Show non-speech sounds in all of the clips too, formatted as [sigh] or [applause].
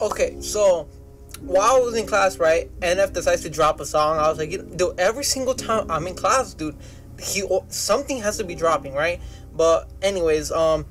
Okay, so while I was in class, right, NF decides to drop a song. I was like, dude, every single time I'm in class, dude, he something has to be dropping, right? But anyways, um,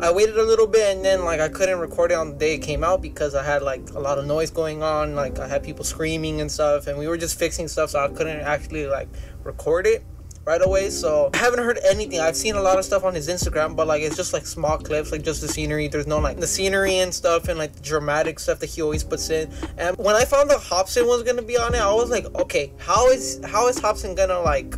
I waited a little bit and then like I couldn't record it on the day it came out because I had like a lot of noise going on. Like I had people screaming and stuff, and we were just fixing stuff, so I couldn't actually like record it right away. So I haven't heard anything. I've seen a lot of stuff on his Instagram, but like it's just like small clips, like just the scenery. There's no like the scenery and stuff and like the dramatic stuff that he always puts in. And when I found that Hopsin was gonna be on it, I was like, okay, how is how is Hopsin gonna like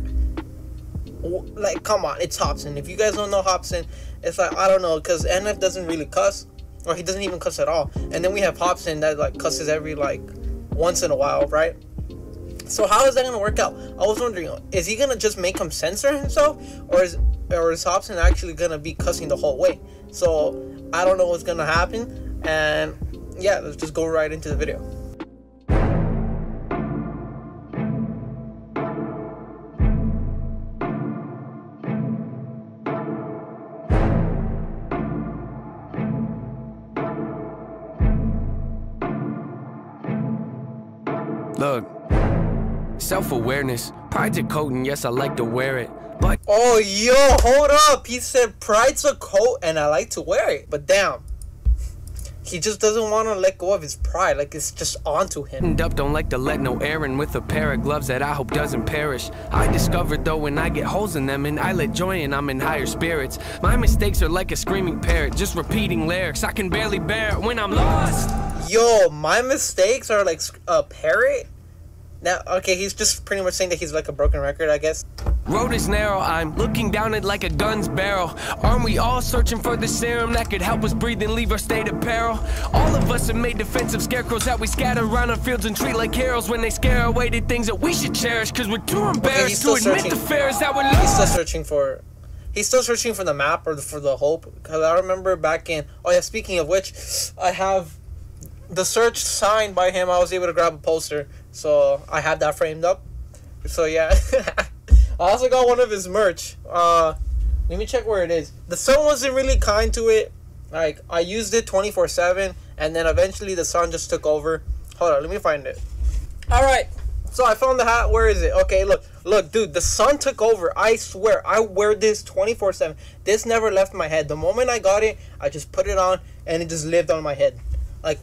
like come on, it's Hopsin. If you guys don't know Hopsin, it's like I don't know, cause NF doesn't really cuss. Or he doesn't even cuss at all. And then we have Hopsin that like cusses every like once in a while, right? So how is that gonna work out? I was wondering, is he gonna just make him censor himself, or is or is Hopsin actually gonna be cussing the whole way? So I don't know what's gonna happen, and yeah, let's just go right into the video. Look, Self awareness, pride's a coat, and yes, I like to wear it. But oh, yo, hold up. He said pride's a coat, and I like to wear it. But damn, he just doesn't want to let go of his pride. Like it's just onto him. Up don't like to let no air in with a pair of gloves that I hope doesn't perish. I discovered though when I get holes in them and I let joy in, I'm in higher spirits. My mistakes are like a screaming parrot, just repeating lyrics. I can barely bear it when I'm lost. Yo, my mistakes are like a parrot. Now, okay, he's just pretty much saying that he's like a broken record, I guess. Road is narrow, I'm looking down it like a gun's barrel. Aren't we all searching for the serum that could help us breathe and leave our state of peril? All of us have made defensive scarecrows that we scatter around our fields and treat like heroes when they scare away the things that we should cherish, cause we're too embarrassed okay, to admit the fears that we're lost. He's still searching for he's still searching for the map or the, for the hope because i remember back in oh yeah speaking of which i have the search signed by him i was able to grab a poster so I had that framed up. So yeah. [laughs] I also got one of his merch. Uh, let me check where it is. The sun wasn't really kind to it. Like I used it 24/7 and then eventually the sun just took over. Hold on, let me find it. All right. So I found the hat. Where is it? Okay, look. Look, dude, the sun took over. I swear. I wear this 24/7. This never left my head. The moment I got it, I just put it on and it just lived on my head. Like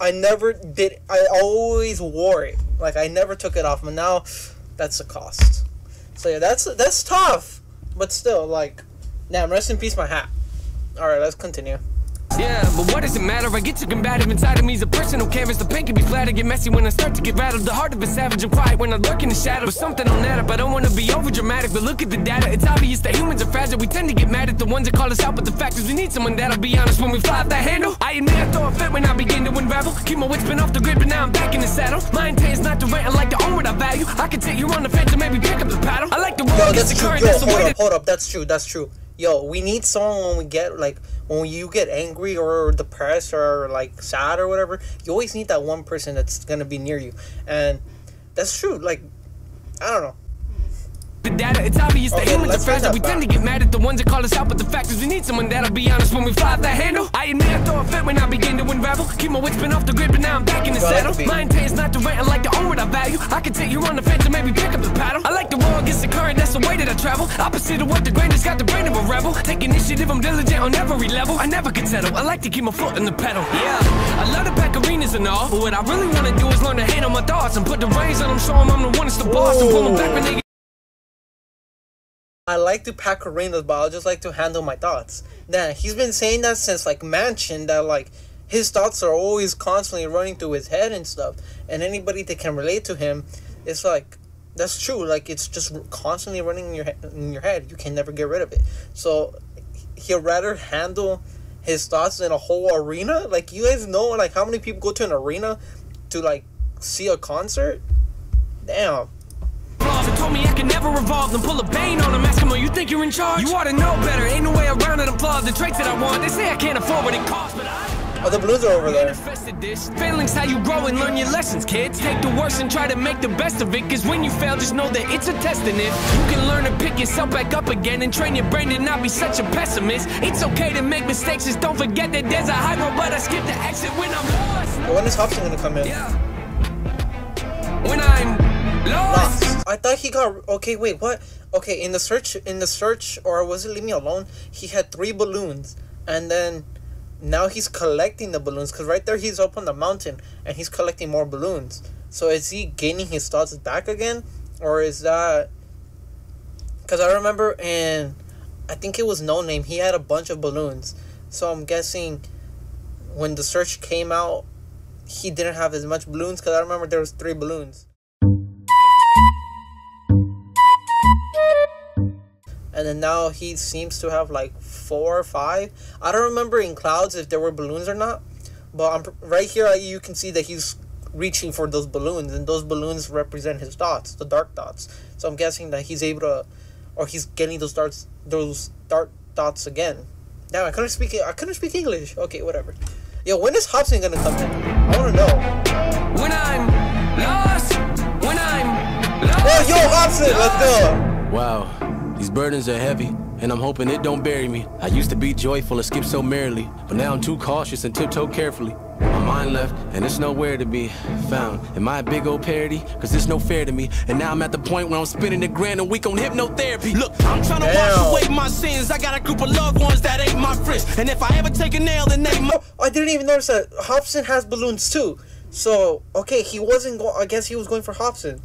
I never did. I always wore it. Like I never took it off. But now, that's a cost. So yeah, that's that's tough. But still, like, damn. Rest in peace, my hat. All right, let's continue. Yeah, but what does it matter? I get too combative inside of me. Is a personal canvas. The pain can be flat. I get messy when I start to get rattled. The heart of a savage and quiet when I lurk in the shadow. But something on that up. I don't want to be over dramatic, but look at the data. It's obvious that humans are fragile. We tend to get mad at the ones that call us out, but the fact is we need someone that'll be honest when we fly off that handle. I admit I throw a fit when I begin to unravel. Keep my wits been off the grid, but now I'm back in the saddle. My intent is not to rant. I like to own what I value. I can take you on the fence and maybe pick up the paddle. I like the world. Yo, that's true. Yo, hold up, hold up. That's true. That's true. Yo, we need someone when we get like when you get angry or depressed or like sad or whatever, you always need that one person that's gonna be near you, and that's true. Like, I don't know. The data, it's obvious that okay, humans are fragile. We tend to get mad at the ones that call us out, but the fact is we need someone that'll be honest when we fly that handle. I admit I throw a fit when I begin to unravel. Keep my wits been off the grid, but now I'm back in the saddle. My intent is not to rant, I like to own what I value. I can take you on the fence and maybe pick up the paddle. I like the roll against the current, that's the way that I travel. Opposite of what the has got the brain of a rebel. Take initiative, I'm diligent on every level. I never can settle, I like to keep my foot in the pedal. Yeah, I love the pack arenas and all, but what I really wanna do is learn to handle my thoughts and put the reins on them, show them I'm the one that's the boss, and pull them back when they I like to pack arenas, but I just like to handle my thoughts. Now, he's been saying that since like Mansion, that like his thoughts are always constantly running through his head and stuff. And anybody that can relate to him, it's like that's true. Like it's just constantly running in your in your head. You can never get rid of it. So he'd rather handle his thoughts in a whole arena. Like you guys know, like how many people go to an arena to like see a concert. Damn told me I can never revolve Then pull a bane on him, ask him, oh, you think you're in charge? You ought to know better, ain't no way around it, I'm flawed The traits that I want, they say I can't afford what it costs But I... Oh, the balloons are over there. Manifested this. Failing's how you grow and learn your lessons, kids. Take the worst and try to make the best of it. Cause when you fail, just know that it's a test in it. You can learn to pick yourself back up again and train your brain to not be such a pessimist. It's okay to make mistakes, just don't forget that there's a high road, but I skip the exit when I'm lost. When is Hopsin gonna come in? Yeah. When I'm lost. I thought he got okay. Wait, what? Okay, in the search, in the search, or was it Leave Me Alone? He had three balloons, and then now he's collecting the balloons because right there he's up on the mountain and he's collecting more balloons. So is he gaining his thoughts back again, or is that? Because I remember in, I think it was No Name. He had a bunch of balloons, so I'm guessing when the search came out, he didn't have as much balloons because I remember there was three balloons. And then now he seems to have like four or five. I don't remember in clouds if there were balloons or not, but I'm right here. You can see that he's reaching for those balloons, and those balloons represent his dots, the dark dots. So I'm guessing that he's able to, or he's getting those darts, those dark dots again. Now I couldn't speak. I couldn't speak English. Okay, whatever. Yo, when is Hopsin gonna come in? I wanna know. When I'm lost. When I'm lost. Oh, yo, Hopsin, let's go. Wow. These burdens are heavy, and I'm hoping it don't bury me. I used to be joyful and skip so merrily, but now I'm too cautious and tiptoe carefully. My mind left, and it's nowhere to be found. Am I a big old parody? Cause it's no fair to me. And now I'm at the point where I'm spending a grand a week on hypnotherapy. Look, I'm trying to Damn. wash away my sins. I got a group of loved ones that ain't my friends. And if I ever take a nail, then they my. Oh, I didn't even notice that Hopsin has balloons too. So okay, he wasn't going. I guess he was going for Hopsin.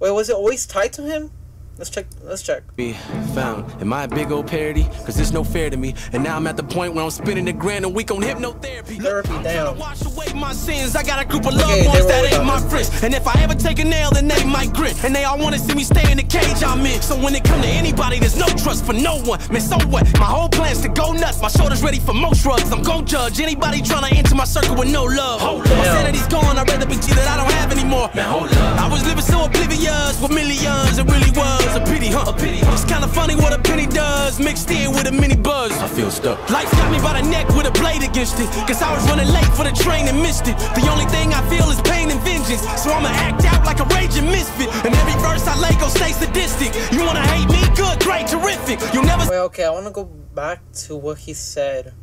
Wait, was it always tied to him? Let's check. Let's check. Be found. Am I a big old parody? Cause it's no fair to me. And now I'm at the point where I'm spending a grand a week on hypnotherapy. Look, Therapy trying to wash away my sins. I got a group of loved Okay, ones that ain't my friends. And if I ever take a nail, then they might grit. And they all wanna see me stay in the cage I'm in. So when it come to anybody, there's no trust for no one. Man, so what? My whole plan's to go nuts. My shoulders ready for most drugs. I'm gon' judge anybody trying to enter my circle with no love. Hold up. My Damn. sanity's gone. I'd rather be that I don't have anymore. Man, hold up. I was living so oblivious with millions. It really was a pity, huh? A pity. It's kinda funny what a penny does, mixed in with a mini buzz. I feel stuck. Life got me by the neck with a blade against it. Cause I was running late for the train and missed it. The only thing I feel is pain and vengeance. So I'ma act out like a raging misfit. And every verse I lay gon' stay sadistic. You wanna hate me? Good, great, terrific. You'll never Wait, okay. I want to go back to what he said.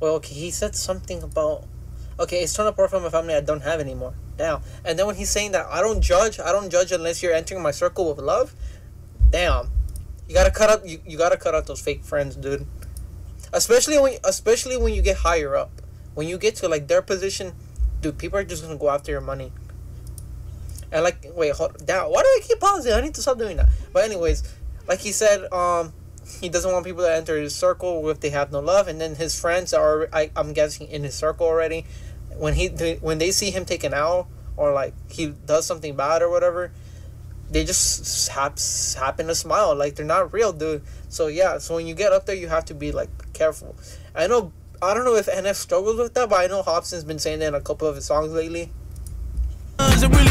Well, okay, he said something about. Okay, it's torn apart from a family I don't have anymore. now. And then when he's saying that I don't judge, I don't judge unless you're entering my circle of love. Damn. You gotta cut out. You, you gotta cut out those fake friends, dude. Especially when, especially when you get higher up, when you get to like their position, dude. People are just gonna go after your money. And like, wait, hold down. Why do I keep pausing? I need to stop doing that. But anyways, like he said, um, he doesn't want people to enter his circle if they have no love, and then his friends are, I, I'm guessing, in his circle already. When he, when they see him take an L or like he does something bad or whatever, they just hap- happen to smile like they're not real, dude. So yeah, so when you get up there, you have to be like careful. I know. I don't know if NF struggles with that, but I know Hopsin's been saying that in a couple of his songs lately.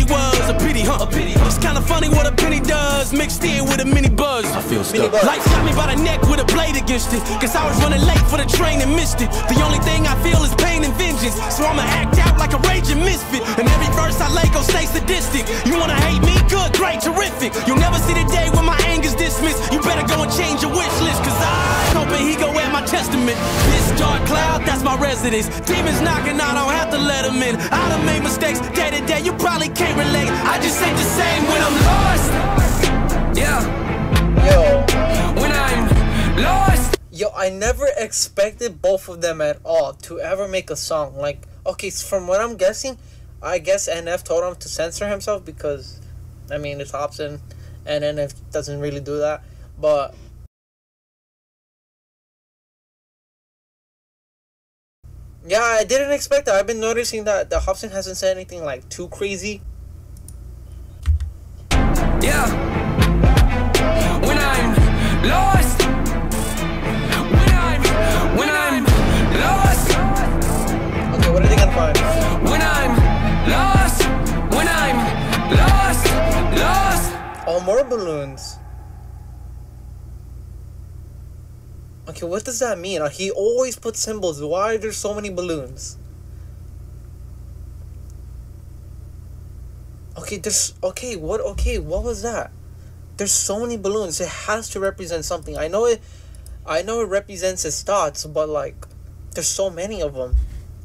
Really was a pity, huh? A pity. It's kinda funny what a penny does, mixed in with a mini buzz. I feel buzz. Life got me by the neck with a blade against it. Cause I was running late for the train and missed it. The only thing I feel is pain and vengeance. So I'ma act out like a raging misfit. And every verse I lay gon' stay sadistic. You wanna hate me? Good, great, terrific. You'll never see the day when my anger's dismissed. You better go and change your wish list. Cause I hoping he go at my testament. This dark cloud, that's my residence. Demons knocking, I don't have to let them in. I done made mistakes day to day. You probably can't relate. I just ain't the same when I'm lost. Yeah. Yo, When I'm lost. Yo, I never expected both of them at all to ever make a song. Like, okay, from what I'm guessing, I guess NF told him to censor himself because, I mean, it's Hopsin, and NF doesn't really do that. But yeah, I didn't expect that. I've been noticing that the Hopsin hasn't said anything like too crazy. Yeah. When I'm lost. When I'm when I'm lost. Okay, what are they gonna find? When I'm lost. When I'm lost. Lost. Oh, more balloons. Okay, what does that mean? Uh, He always puts symbols. Why are there so many balloons? Okay, there's okay. What? Okay, what was that? There's so many balloons. It has to represent something. I know it. I know it represents his thoughts, but like, there's so many of them,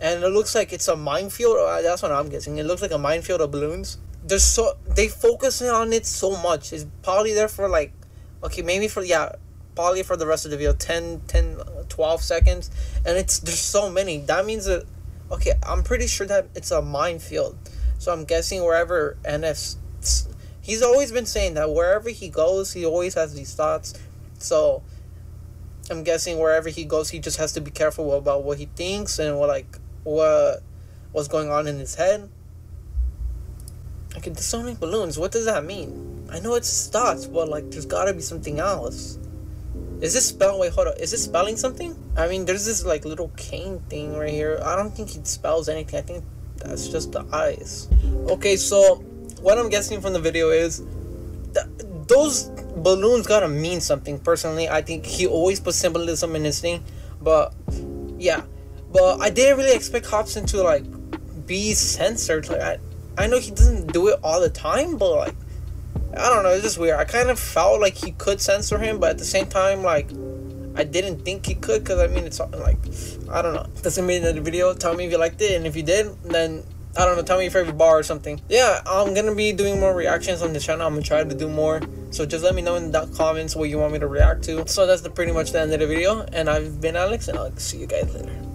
and it looks like it's a minefield. Uh, that's what I'm guessing. It looks like a minefield of balloons. There's so they focus on it so much. It's probably there for like, okay, maybe for yeah, probably for the rest of the video 10, 10 12 seconds, and it's there's so many. That means that okay, I'm pretty sure that it's a minefield. So I'm guessing wherever NF's he's always been saying that wherever he goes, he always has these thoughts. So I'm guessing wherever he goes, he just has to be careful about what he thinks and what like what what's going on in his head. Okay, there's so many balloons. What does that mean? I know it's thoughts, but like there's gotta be something else. Is this spell? Wait, hold up. Is this spelling something? I mean, there's this like little cane thing right here. I don't think it spells anything. I think that's just the eyes. Okay, so what I'm guessing from the video is th- those balloons gotta mean something. Personally, I think he always puts symbolism in his thing, but yeah. But I didn't really expect Hopsin to like be censored. Like I, I know he doesn't do it all the time, but like I don't know. It's just weird. I kind of felt like he could censor him, but at the same time, like I didn't think he could because I mean it's like I don't know. Doesn't mean the video. Tell me if you liked it, and if you did, then I don't know. Tell me your favorite bar or something. Yeah, I'm gonna be doing more reactions on the channel. I'm gonna try to do more. So just let me know in the comments what you want me to react to. So that's the, pretty much the end of the video. And I've been Alex, and I'll see you guys later.